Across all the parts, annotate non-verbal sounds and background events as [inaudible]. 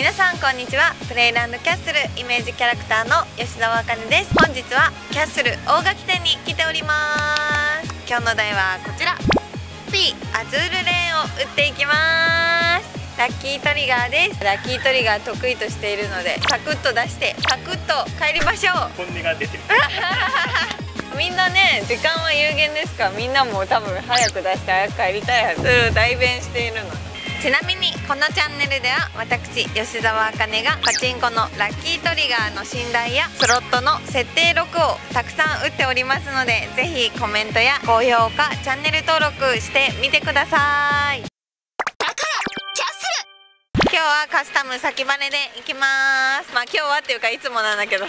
皆さんこんにちは。プレイランドキャッスルイメージキャラクターの吉澤あかねです。本日はキャッスル大垣店に来ております。今日の題はこちら。P アズールレーンを打っていきます。ラッキートリガーです。ラッキートリガー得意としているのでサクッと出してサクッと帰りましょう。本音が出てる。[laughs] みんなね時間は有限ですからみんなも多分早く出して早く帰りたいはず。代弁しているのちなみにこのチャンネルでは私吉澤あかねがパチンコのラッキートリガーの信頼やスロットの設定録をたくさん打っておりますのでぜひコメントや高評価チャンネル登録してみてください。今日はカスタム先バネで行きます。まあ今日はっていうかいつもなんだけど。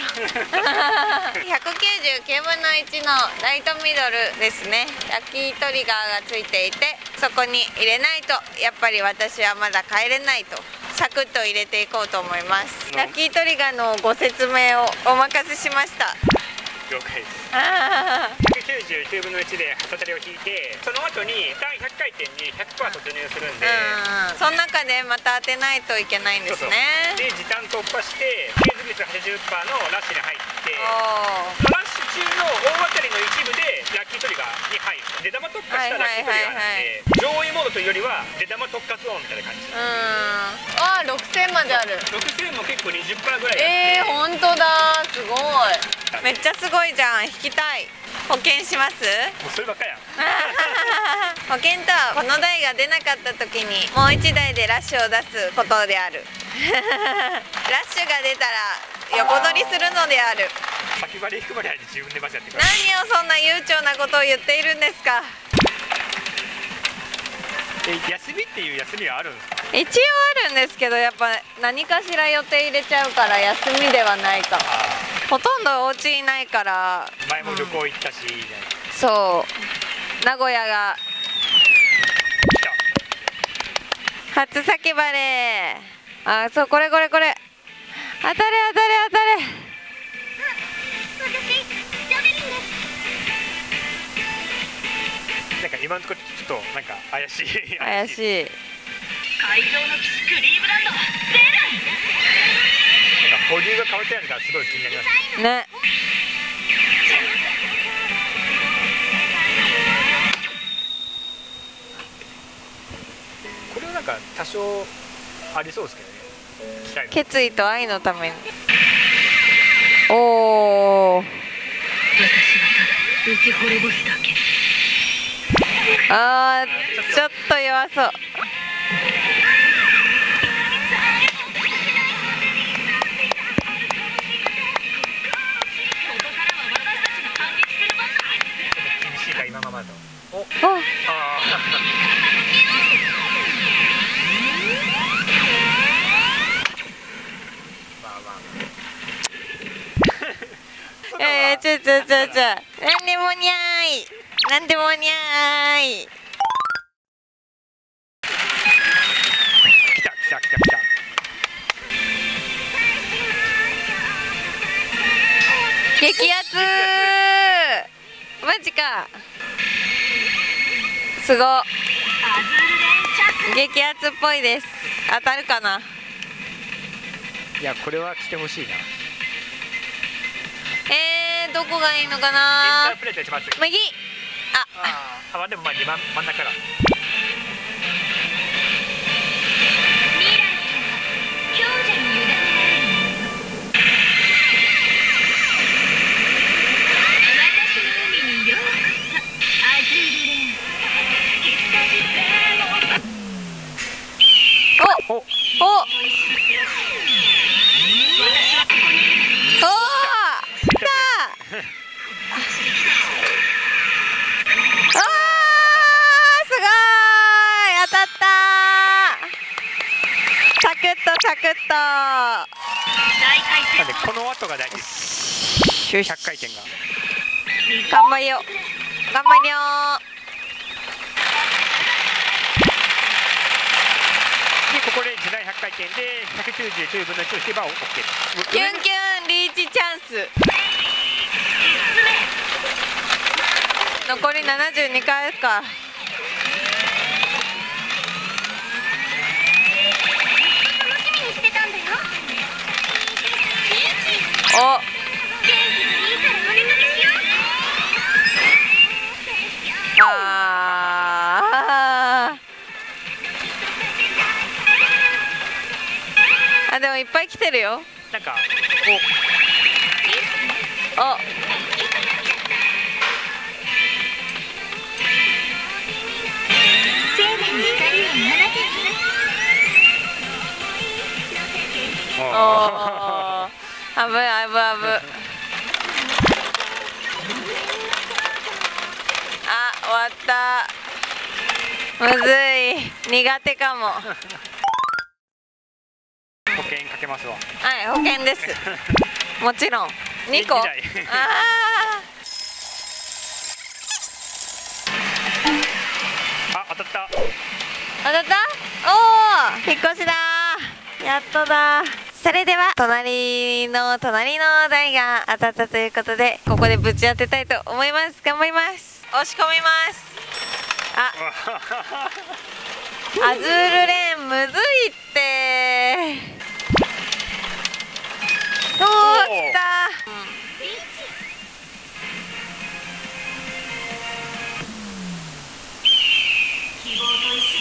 [laughs] 199分の1のライトミドルですね。ラッキートリガーがついていてそこに入れないとやっぱり私はまだ帰れないと。サクッと入れていこうと思います。ラッキートリガーのご説明をお任せしました了解です。あ199分の1で旗たりを引いてその後に第100回転に100%突入するんでーうん。その中でまた当てないといけないんですね。で時短突破して率80%のラッシュに入ってラッシュ中の大当たりの一部でラッキートリガーに入る出玉特化したラッキートリガーなんで上位モードというよりは出玉特化ゾーンみたいな感じ。うん。あー6000まである。6000も結構20%ぐらいえー、本当だ。すごい。めっちゃすごいじゃん。引きたい。保険します？もうそればっかや。ん [laughs] 保険とはこの台が出なかった時にもう1台でラッシュを出すことである [laughs] ラッシュが出たら横取りするのである。先張り行くまでに自分でって何をそんな悠長なことを言っているんですか？え休みっていう休みはあるんですか？一応あるんですけどやっぱ何かしら予定入れちゃうから休みではないか。ほとんどお家いないから。ー前も旅行行ったし、みたいなそう。名古屋が。初先バレーあそうこれこれこれ。当たれ当たれ当たれ。なんか今のところちょっとなんか怪しい。怪しい。会場のキスクリーブランド出なんか保留が変わってないのがすごい気になります。ね。これはなんか多少ありそうですけど決意と愛のために。おお私はただ打ち滅ぼすだけ。あーちょっと弱そう。ここかえー、ちょちょちょちょ。なんでもにゃーい。なんでもにゃーい。来た来た来た来た。激アツ。マジか。すご。激アツっぽいです。当たるかな。いやこれは来てほしいなえー、どこがいいのかな？プレート一番次右あ。あーあでもまあ二番真ん中だ。未来と強者に委ねられるとサクッと。なんで戦この後が大事。ですよし。100回転が。頑張りよう。頑張りよでここで時代100回転で199分の1を引けば OK うキュンキュンリーチチャンス。残り72回かお。あー。あでもいっぱい来てるよ。なんかお。生命に光を見放ておおおーあぶあぶあぶあ終わった。むずい。苦手かも。は保険かけますわ。い保険です。[laughs] もちろん。2個。あ [laughs] あ当たった。ー当たった？おお引っ越しだやっとだそれでは隣の隣の台が当たったということでここでぶち当てたいと思います。頑張ります。押し込みます。あ。[laughs] アズールレーンむずいって。おお来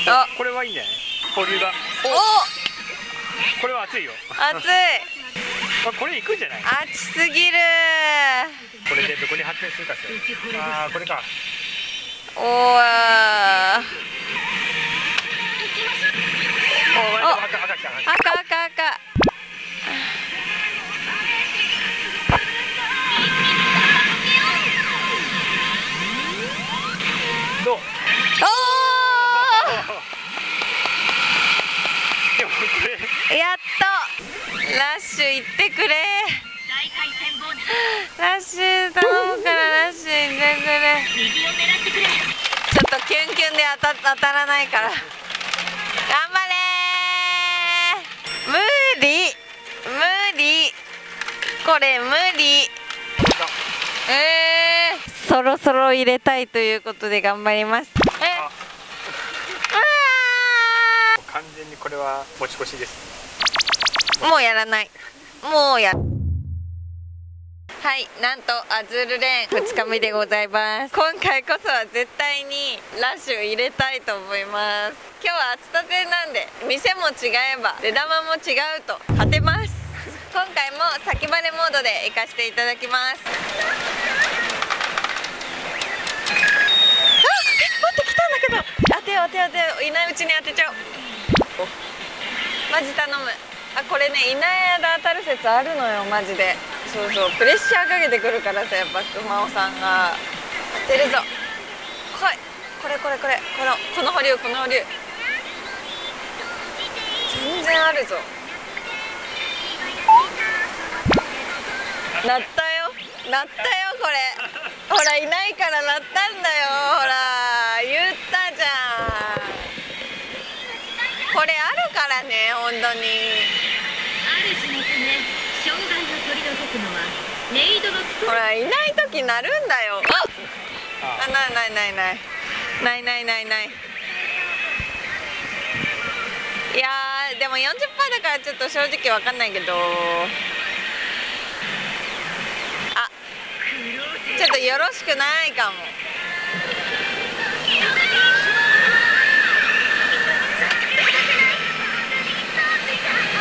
た、あこれはいいんじゃない保留がおこれは熱いよ。熱い。あこれいくんじゃない？熱すぎる。これでどこに発展するかしら。あーこれか。おおお赤赤赤赤赤ないから。頑張れ。ー無理。無理。これ無理。えー、そろそろ入れたいということで頑張ります。え。完全にこれは持ち越しです。ーもうやらない。もうやはいなんとアズールレーン2日目でございます。今回こそは絶対にラッシュ入れたいと思います。今日は厚たてなんで店も違えば出玉も違うと勝てます。今回も先バレモードで行かせていただきます。あえ待って来たんだけど。当てよ当てよ当てよいないうちに当てちゃおう。マジ頼む。あこれねいない間当たる説あるのよマジで。そうそうプレッシャーかけてくるからさやっぱ熊尾さんが。当てるぞ。来い。これこれこれ。このこの保留この保留。全然あるぞ。なったよ。なったよこれ。ほらいないからなったんだよ。ほら言ったじゃん。これあるからね本当に主のため障害を取り除くのはレイドの務ほらいない時なるんだよ。あああないないないない。ないないないない。いやーでも40%だからちょっと正直わかんないけど。あちょっとよろしくないかも。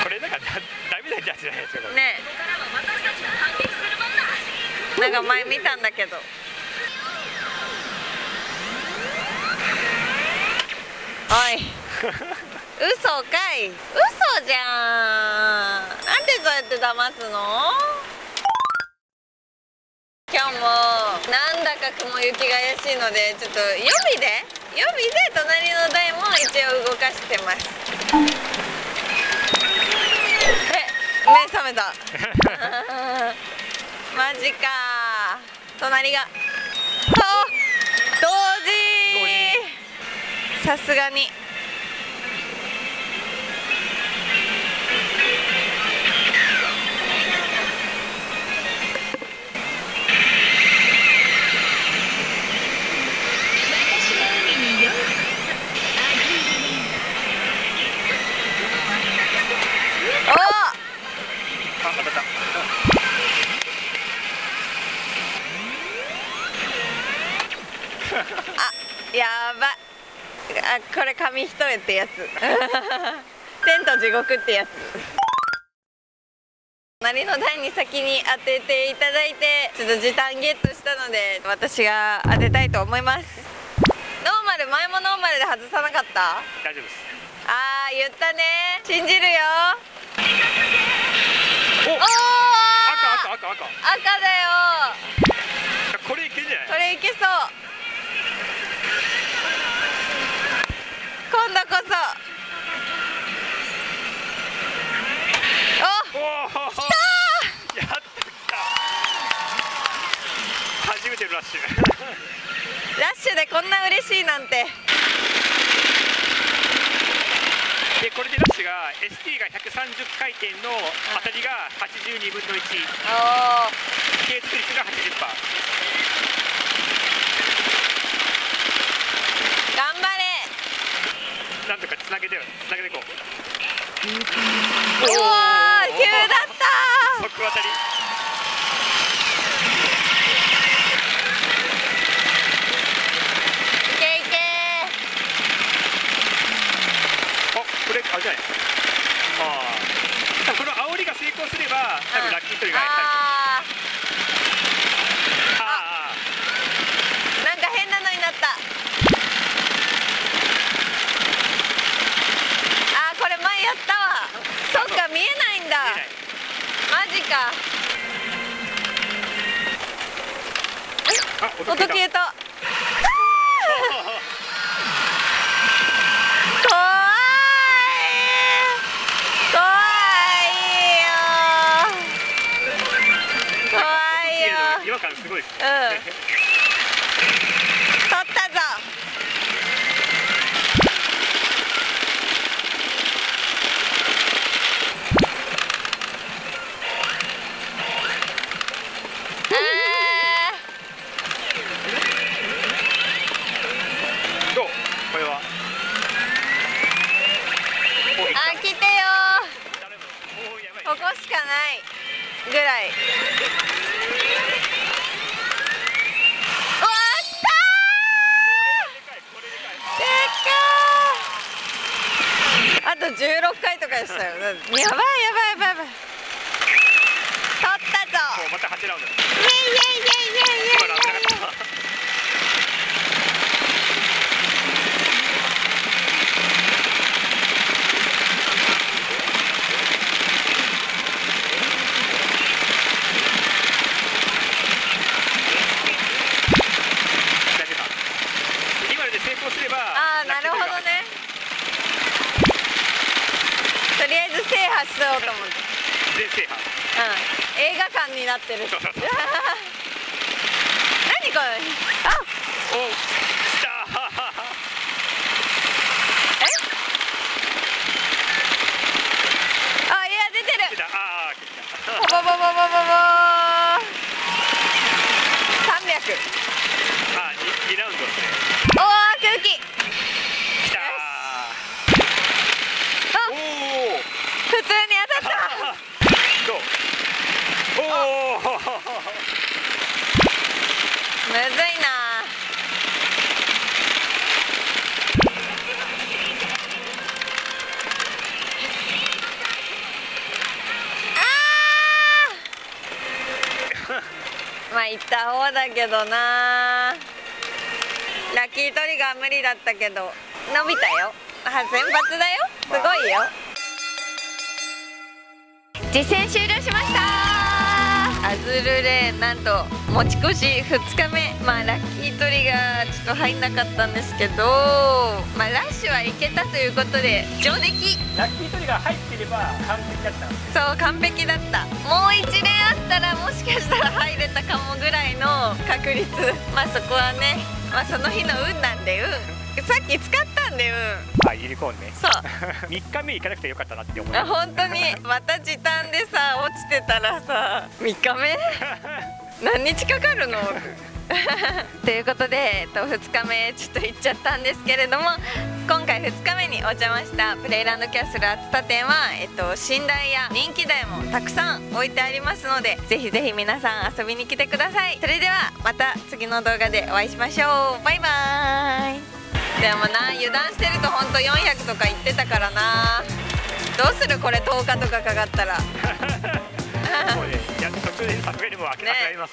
これなんかだダメなやつじゃないですかねなんか前見たんだけど。おい。[laughs] 嘘かい。嘘じゃん。なんでそうやって騙すの？今日もなんだか雲行きが怪しいのでちょっと予備で？予備で隣の台も一応動かしてます。[laughs] え目覚めたマジか。隣が。あ同時。さすがにあやば。あこれ紙一重ってやつ。[laughs] 天と地獄ってやつ。隣の台に先に当てていただいてちょっと時短ゲットしたので私が当てたいと思います。ノーマル前もノーマルで外さなかった？大丈夫です。ああ言ったね。信じるよ。おお赤赤赤赤。赤だよッシュ。ラッシュでこんな嬉しいなんて。でこれでラッシュが ST が130回転の当たりが82分の1おお計測率が80%頑張れ。なんとかつなげてよ。つなげていこう。うわー急だった速当たりいけいけあじゃない。まあ多分この煽りが成功すれば多分ラッキートリガー。やああなんか変なのになった。あーこれ前やったわ。そっか見えないんだ。見えない。マジか。あ音消えたですねうん。取ったぞ。ここしかないぐらいと16回とかでしたよ。やばいやばいやばいやばい。取ったぞ。また8ラウンド。イエイイエイイエイイエイイエイ今の危なかった大丈夫か今ので成功すればああなるほどねとりあえず制覇しようと思って全制覇うん映画館になってるそうそうそう何これあお来たえあいや出てる出たああ来たボボボボボボボ300あ二二ラウンドですねおお空気来たあおお普通に当たったどうおおむずいなあーまあ行った方だけどな。ラッキートリガー無理だったけど。伸びたよ。あ先発だよ。すごいよ。実戦終了しました。アズルレーなんと持ち越し2日目。まあラッキートリガーちょっと入んなかったんですけどまあラッシュはいけたということで上出来。ラッキートリガー入ってれば完璧だったそう完璧だった。もう1連あったらもしかしたら入れたかもぐらいの確率。まあそこはねまあその日の運なんで運。さっき使ったんで運。あユニコーンね。そう。[laughs] 三日目行かなくてよかったなって思いあます。本当に。また時短でさ落ちてたらさ3日目？[laughs] 何日かかるの？[laughs] ということで、えっと、2日目ちょっと行っちゃったんですけれども今回2日目にお邪魔したプレイランドキャッスル熱田店は、えっと、寝台や人気台もたくさん置いてありますのでぜひぜひ皆さん遊びに来てください。それではまた次の動画でお会いしましょう。バイバーイ。でもな油断してるとほんと400とか言ってたからな。どうするこれ？10日とかかかったら。[laughs] もうねや途中でさすがにもう諦めます